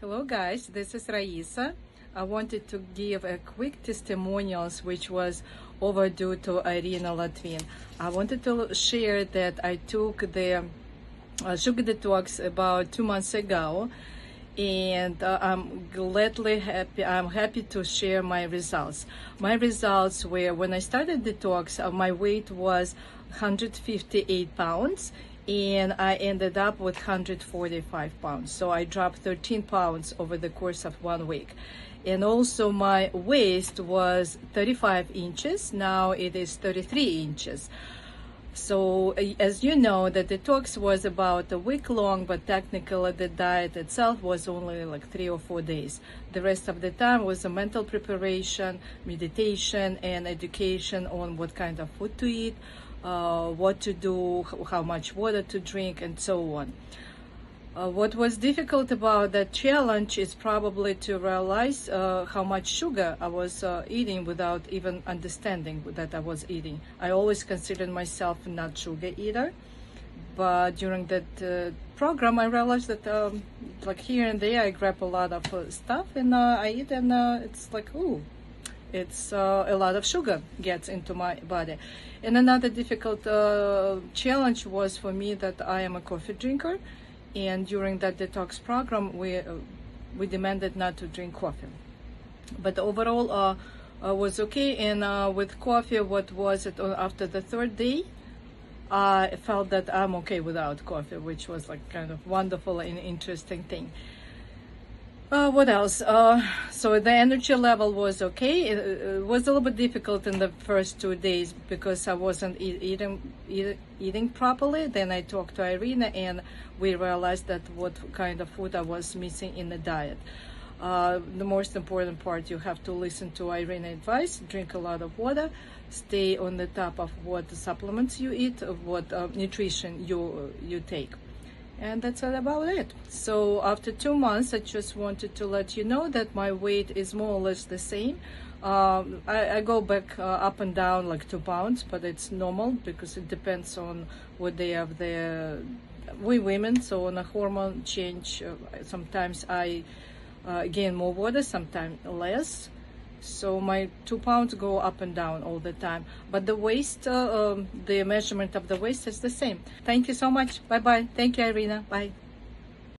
Hello guys, this is Raisa. I wanted to give a quick testimonials which was overdue to Irina Lotvin. I wanted to share that I took the uh, sugar detox about two months ago and uh, I'm gladly happy I'm happy to share my results. My results were when I started the detox uh, my weight was 158 pounds and I ended up with 145 pounds. So I dropped 13 pounds over the course of one week. And also my waist was 35 inches. Now it is 33 inches. So as you know, that the detox was about a week long, but technically the diet itself was only like three or four days. The rest of the time was a mental preparation, meditation, and education on what kind of food to eat, uh, what to do, how much water to drink, and so on. Uh, what was difficult about that challenge is probably to realize uh, how much sugar I was uh, eating without even understanding that I was eating. I always considered myself not sugar eater, but during that uh, program, I realized that um, like here and there, I grab a lot of uh, stuff and uh, I eat, and it's like, ooh, it's uh, a lot of sugar gets into my body. And another difficult uh, challenge was for me that I am a coffee drinker, and during that detox program, we uh, we demanded not to drink coffee. But overall, uh, uh, was okay. And uh, with coffee, what was it after the third day? I felt that I'm okay without coffee, which was like kind of wonderful and interesting thing. Uh, what else? Uh, so the energy level was okay. It, it, was a little bit difficult in the first two days because I wasn't eat, eating eat, eating properly. Then I talked to Irina and we realized that what kind of food I was missing in the diet. Uh, the most important part, you have to listen to Irina advice, drink a lot of water, stay on the top of what supplements you eat, of what uh, nutrition you you take and that's all about it. So after two months i just wanted to let you know that my weight is more or less the same. Um, I, I, go back uh, up and down like two pounds but it's normal because it depends on what they have there. We women so on a hormone change uh, sometimes i uh, gain more water sometimes less so my two pounds go up and down all the time. But the waist uh, um, the measurement of the waist is the same. Thank you so much. Bye bye thank you irina. Bye